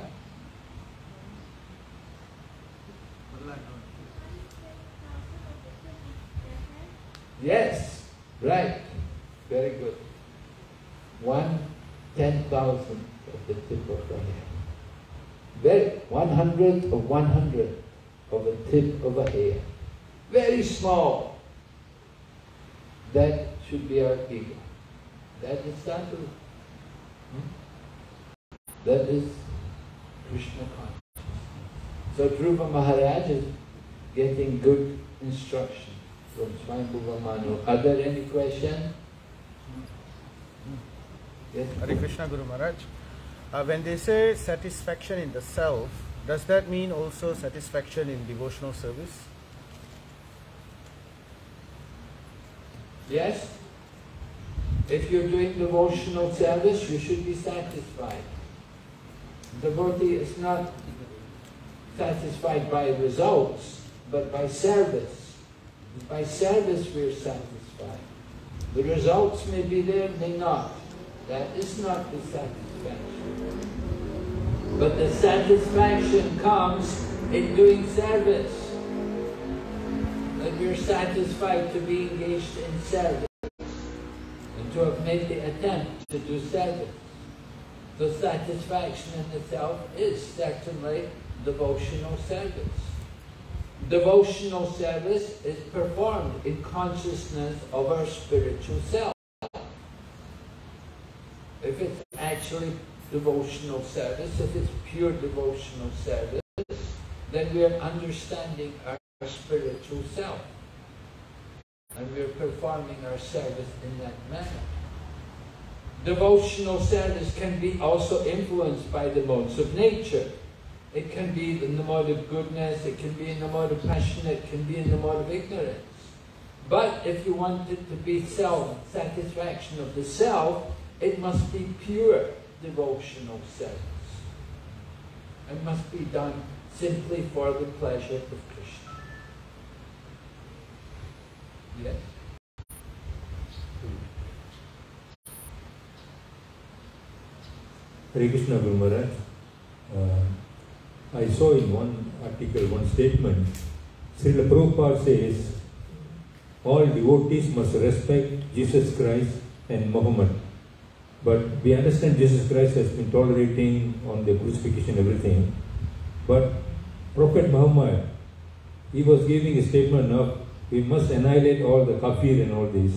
Yes, right. Very good. One ten thousand of the tip of the hair. Very one hundred of one hundred tip of a hair. Very small. That should be our ego. That is sadhu. Hmm? That is Krishna consciousness. So Dhruva Maharaj is getting good instruction from Swami Manu. Are there any questions? Yes? Hare Krishna Guru Maharaj. Uh, when they say satisfaction in the self, does that mean also satisfaction in devotional service? Yes? If you're doing devotional service, you should be satisfied. Devotee is not satisfied by results, but by service. By service we're satisfied. The results may be there, may not. That is not the satisfaction. But the satisfaction comes in doing service. That you're satisfied to be engaged in service and to have made the attempt to do service. The satisfaction in itself is certainly devotional service. Devotional service is performed in consciousness of our spiritual self. If it's actually devotional service, if it's pure devotional service, then we are understanding our spiritual self. And we are performing our service in that manner. Devotional service can be also influenced by the modes of nature. It can be in the mode of goodness, it can be in the mode of passion, it can be in the mode of ignorance. But if you want it to be self, satisfaction of the self, it must be pure devotional service. It must be done simply for the pleasure of Krishna. Yes? Hare Krishna Guru Maharaj. Uh, I saw in one article, one statement, Srila Prabhupada says, all devotees must respect Jesus Christ and Muhammad. But we understand Jesus Christ has been tolerating on the crucifixion everything. But Prophet Muhammad, he was giving a statement of we must annihilate all the kafir and all this.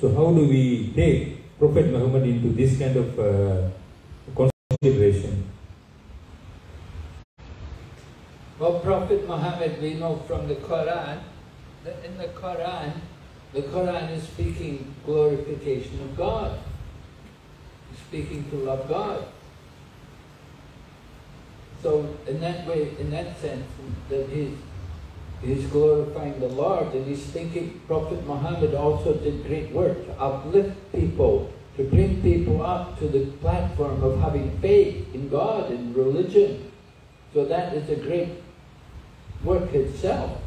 So how do we take Prophet Muhammad into this kind of uh, consideration? Well, Prophet Muhammad, we know from the Quran, that in the Quran, the Quran is speaking glorification of God. Speaking to love God. So in that way, in that sense, that he's, he's glorifying the Lord and he's thinking Prophet Muhammad also did great work to uplift people, to bring people up to the platform of having faith in God and religion. So that is a great work itself.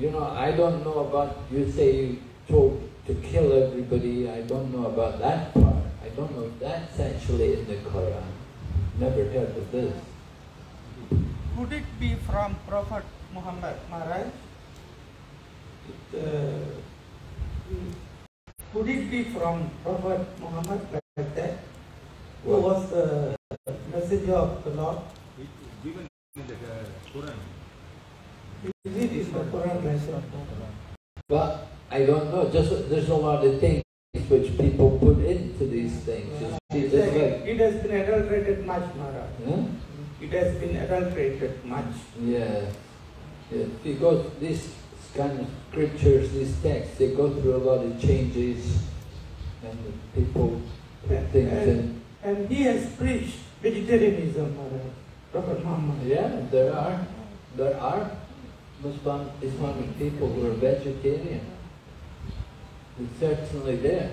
You know, I don't know about, you say you told to kill everybody, I don't know about that part. I don't know if that's actually in the Quran. Never heard of this. Could it be from Prophet Muhammad Maharaj? It, uh, could it be from Prophet Muhammad like that? Who was the messenger of the Lord? given in the uh, Quran. Is it in the Quran lesson? But I don't know, just there's a lot of things which people put into these things. You see, It's there's like, like, it has been adulterated much, Maharaj. huh? It has been adulterated much. Yeah. yeah. Because these kind of scriptures, these texts, they go through a lot of changes and people put things in. And he has preached vegetarianism, Maharaj. Prophet Muhammad. Yeah, there are, there are Muslim, Islamic people who are vegetarian. It's certainly there.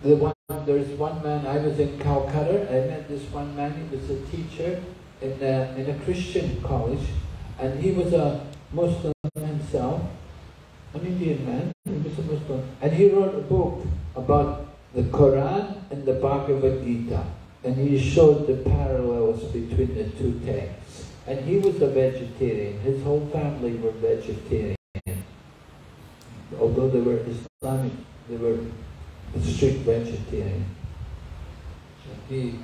The one, there's one man, I was in Calcutta, I met this one man, he was a teacher in a, in a Christian college, and he was a Muslim himself, an Indian man, he was a Muslim, and he wrote a book about the Quran and the Bhagavad Gita, and he showed the parallels between the two texts. And he was a vegetarian, his whole family were vegetarian. Although they were Islamic, they were strict vegetarian. He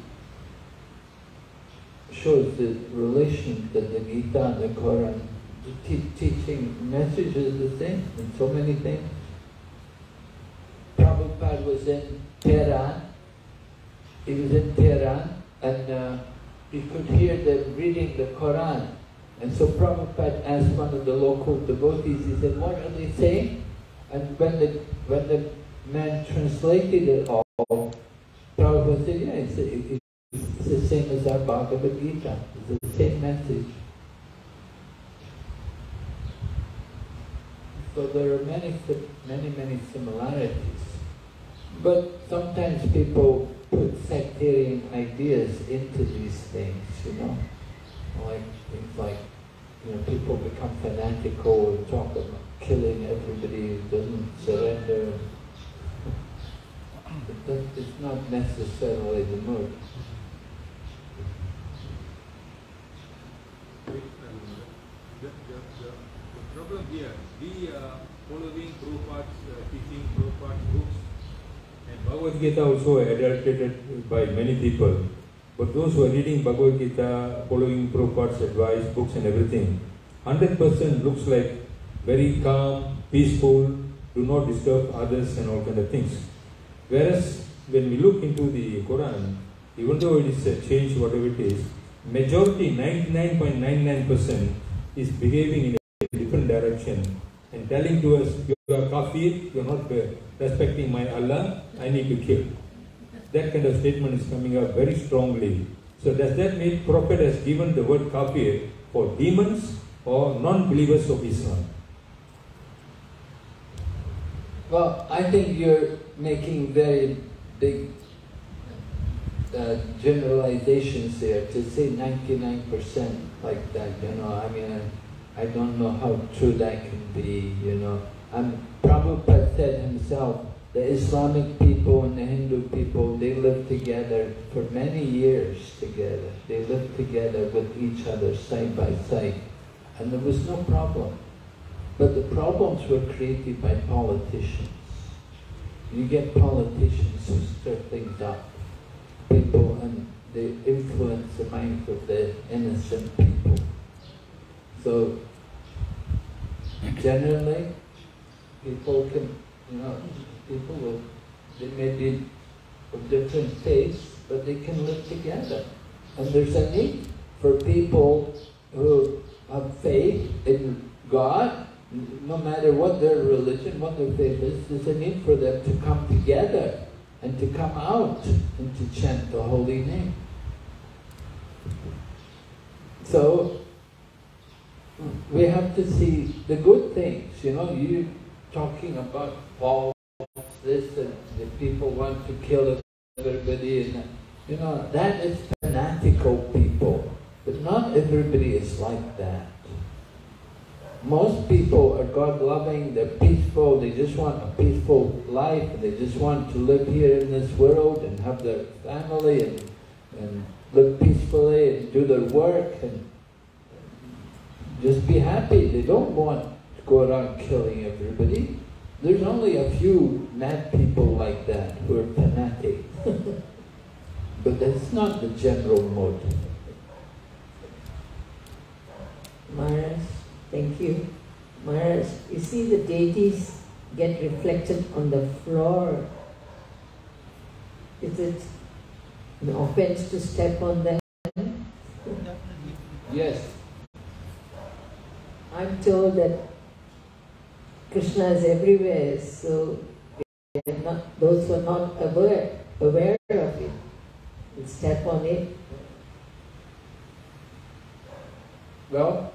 shows the relation that the Gita and the Quran, the te- teaching message is the same in so many things. Prabhupada was in Tehran, he was in Tehran and uh, he could hear them reading the Quran. And so Prabhupada asked one of the local devotees, he said, what are they saying? And when the, when the man translated it all, Prabhupada said, yeah, it's, it, it's the same as our Bhagavad Gita. It's the same message. So there are many, many, many similarities. But sometimes people put sectarian ideas into these things, you know? Like things like, you know, people become fanatical and talk about killing everybody who doesn't surrender. But that is not necessarily the mood. The, problem here, we following Prabhupada's teaching, Prabhupada's books, And Bhagavad Gita also adulterated by many people. But those who are reading Bhagavad Gita, following Prabhupada's advice, books and everything, 100% looks like very calm, peaceful, do not disturb others and all kind of things. Whereas when we look into the Quran, even though it is a change, whatever it is, majority, 99.99% is behaving in a different direction and telling to us, you are kafir, you are not respecting my Allah, I need to kill. That kind of statement is coming up very strongly. So does that mean Prophet has given the word kafir for demons or non-believers of Islam? Well, I think you're making very big uh, generalizations there to say 99% like that, you know. I mean, I, I don't know how true that can be, you know. And Prabhupada said himself, the Islamic people and the Hindu people, they lived together for many years together. They lived together with each other side by side. And there was no problem. But the problems were created by politicians. You get politicians who stir things up, people, and they influence the minds of the innocent people. So, generally, people can, you know, people will, they may be of different faiths, but they can live together. And there's a need for people who have faith in God no matter what their religion, what their faith is, there's a need for them to come together and to come out and to chant the holy name. So, we have to see the good things, you know, you talking about false this and the people want to kill everybody and you know, that is fanatical people. But not everybody is like that most people are God loving, they're peaceful, they just want a peaceful life, they just want to live here in this world and have their family and, and live peacefully and do their work and just be happy. They don't want to go around killing everybody. There's only a few mad people like that who are fanatic. *laughs* but that's not the general mode. Maharaj? Thank you. Maharaj, you see the deities get reflected on the floor. Is it an offense to step on them? Yes. I'm told that Krishna is everywhere, so not, those who are not aware, aware of it will step on it. Well,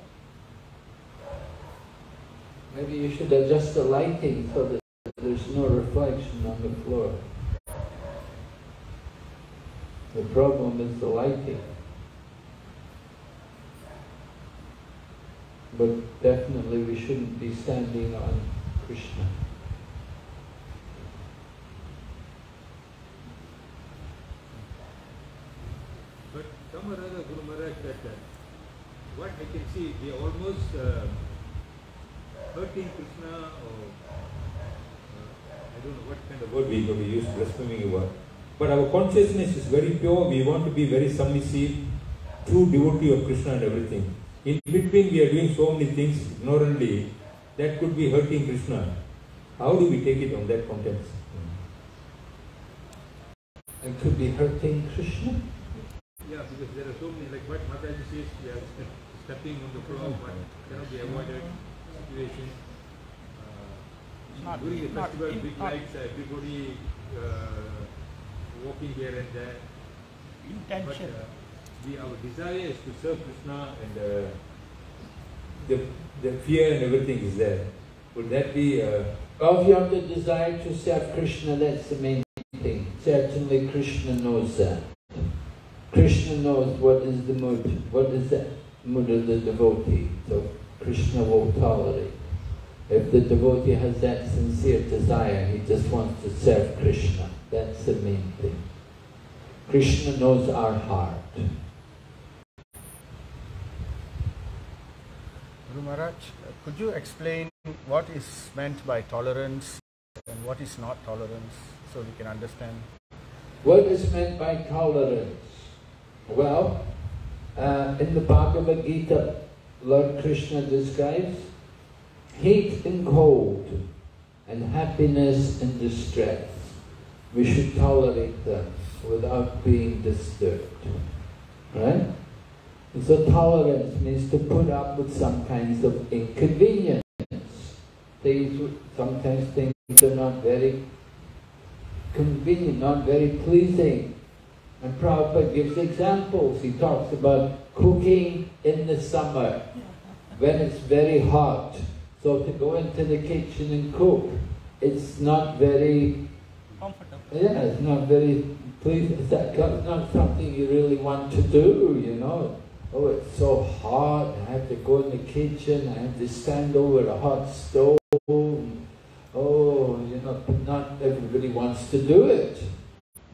Maybe you should adjust the lighting so that there's no reflection on the floor. The problem is the lighting. But definitely we shouldn't be standing on Krishna. But other Guru Maharaj that uh, what I can see, they almost uh, hurting Krishna or uh, I don't know what kind of word we going to use, blaspheming word. But our consciousness is very pure, we want to be very submissive, true devotee of Krishna and everything. In between we are doing so many things ignorantly, that could be hurting Krishna. How do we take it on that context? It could be hurting Krishna. Yeah, because there are so many, like what Mataji says, we are stepping on the floor, but cannot be avoided situation. Uh, Not- during the festival, in- big lights, everybody uh, walking here and there. But Intention. uh, the, our desire is to serve Krishna and uh, The, the fear and everything is there. Would that be uh, Well, if you have the desire to serve Krishna, that's the main thing. Certainly Krishna knows that. Krishna knows what is the mood, what is the mood of the devotee. So Krishna will tolerate. If the devotee has that sincere desire, he just wants to serve Krishna. That's the main thing. Krishna knows our heart. Guru Maharaj, could you explain what is meant by tolerance and what is not tolerance so we can understand? What is meant by tolerance? Well, uh, in the Bhagavad Gita, Lord Krishna describes heat and cold and happiness and distress. We should tolerate them without being disturbed. Right? So tolerance means to put up with some kinds of inconvenience. Things, sometimes things are not very convenient, not very pleasing. And Prabhupada gives examples. He talks about cooking in the summer when it's very hot. So to go into the kitchen and cook it's not very, comfortable. yeah, it's not very, please, it's that- not something you really want to do, you know. Oh, it's so hot, I have to go in the kitchen, I have to stand over a hot stove. Oh, you know, not everybody wants to do it.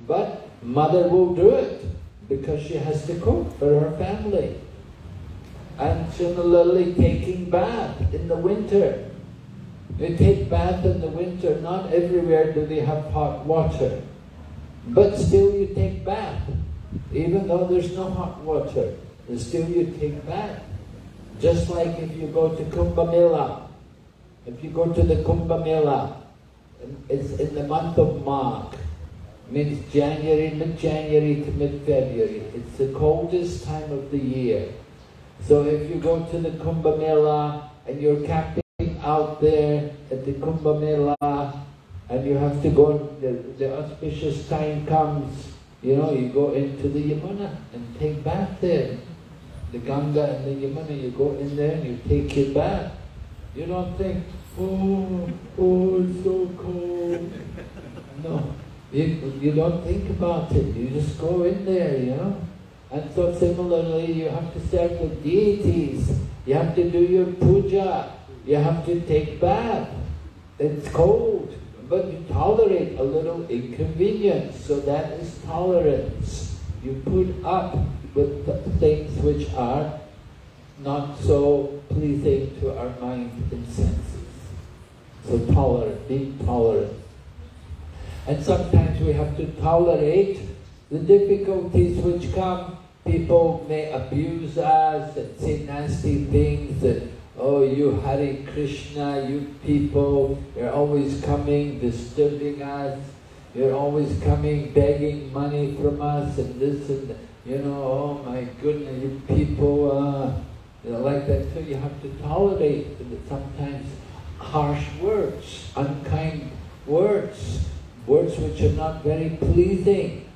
But mother will do it because she has to cook for her family. And similarly, taking bath in the winter. They take bath in the winter, not everywhere do they have hot water. But still you take bath. Even though there's no hot water, and still you take bath. Just like if you go to Kumbh Mela. If you go to the Kumbh Mela, it's in the month of March means January, mid-January to mid-February. It's the coldest time of the year. So if you go to the Kumbh Mela and you're camping out there at the Kumbh Mela and you have to go, the, the auspicious time comes, you know, you go into the Yamuna and take bath there. The Ganga and the Yamuna, you go in there and you take your bath. You don't think, oh, oh, it's so cold. No, you, you don't think about it. You just go in there, you know. And so similarly, you have to serve the deities. You have to do your puja. You have to take bath. It's cold, but you tolerate a little inconvenience. So that is tolerance. You put up with things which are not so pleasing to our mind and senses. So tolerant, being tolerant. And sometimes we have to tolerate the difficulties which come. People may abuse us and say nasty things that, oh, you Hare Krishna, you people, you're always coming, disturbing us. You're always coming, begging money from us and this and that. You know, oh my goodness, you people, uh, you know, like that. So you have to tolerate sometimes harsh words, unkind words, words which are not very pleasing.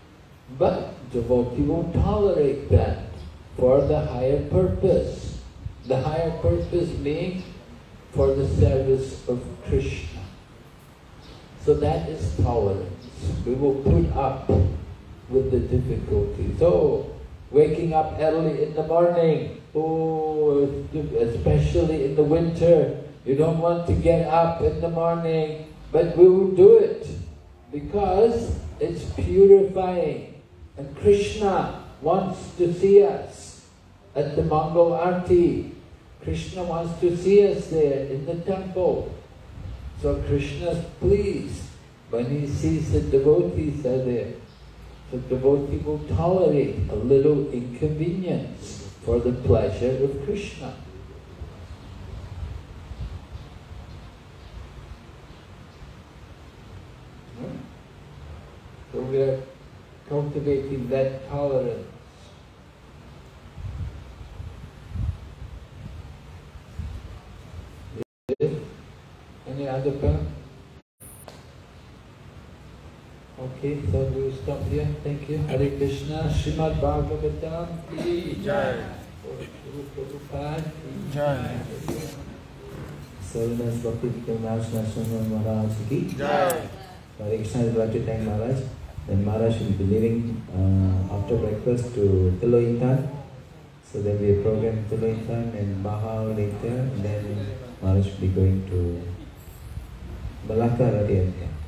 But devotee will tolerate that for the higher purpose. The higher purpose being for the service of Krishna. So that is tolerance. We will put up with the difficulties. So, waking up early in the morning, oh, especially in the winter, you don't want to get up in the morning, but we will do it because it's purifying. And Krishna wants to see us at the Mangal Arti. Krishna wants to see us there in the temple. So Krishna is pleased when he sees the devotees are there. The devotee will tolerate a little inconvenience for the pleasure of Krishna. So we are cultivating that tolerance. Any other point? Okay, so we will stop here. Thank you. Hare Krishna, Srimad Bhagavatam ki Jai. Guru Prabhupada ki Jai. Service Bhakti Vighna Vinasa Narasimha Maharaj ki. Jai. Hare Krishna is like to thank Maharaj. Then Maharaj will be leaving uh, after breakfast to Tilointan. So be a program Tilointan and Baha later. And then Maharaj will be going to Malacca Radiyatya.